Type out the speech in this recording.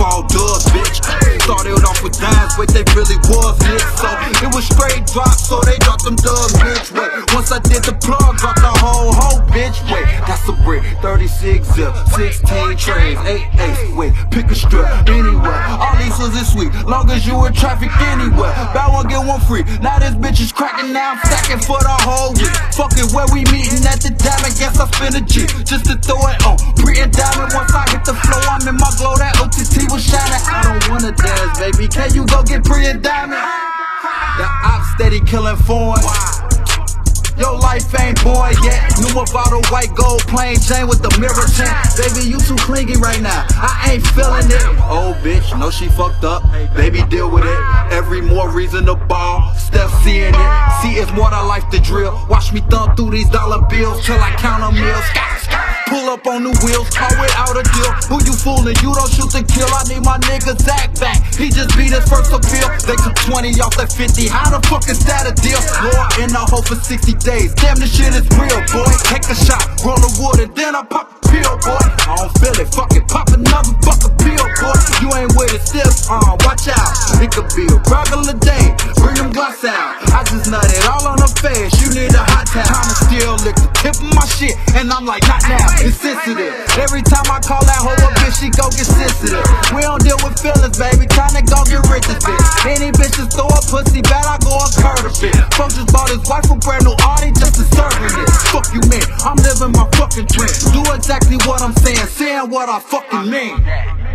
all dubs, bitch. Started off with dimes, but they really was hits. So it was straight drop, so they dropped them dubs, bitch. Wait, once I did the plug, dropped the whole hoe, bitch. Wait, brick, 36 zip, 16 trains, 8 8. Wait, pick a strip anywhere. All these was this week, long as you in traffic anywhere. Buy one, get one free. Now this bitch is cracking, now I'm stacking for the whole week. Fuck it, where we meeting at the diamond, guess I spin a G just to throw it on. Pre and diamond, once I hit the flow, I'm in my glow, that OTT was shining. I don't wanna dance, baby, can you go get pre and diamond? The op steady killing foreign. Your life ain't born New bottle, white gold, plain Jane with the mirror tint. Baby, you too clingy right now. I ain't feeling it. Oh, bitch, know she fucked up. Baby, deal with it. Every more reason to ball. Steph seeing it. See, it's more than life to drill. Watch me thumb through these dollar bills till I count them meals. Pull up on the wheels, call without a deal. Who you fooling? You don't shoot the kill. I need my nigga Zach back. He just beat his first appeal. They took 20 off that 50. How the fuck is that a deal? More in the hole for 60 days. Damn, this shit is real, boy. Take a shot, roll a wood, and then I pop a pill, boy. I don't feel it. Fuck it, pop another fucking pill, boy. You ain't with it, still, uh, watch out. It could be a regular day. Bring them glass out. I just nutted all on the face. You need a. Time to still lick the tip of my shit. And I'm like, not now. It's sensitive. Every time I call that hoe a bitch, she go get sensitive. We don't deal with feelings, baby. Tryna go get rich as bitch. Any bitches throw a pussy bad, I go and curve a bitch. Fuck just bought his wife a brand new Audi just to serving it. Fuck you, man. I'm living my fucking dream. Do exactly what I'm saying, saying what I fucking mean.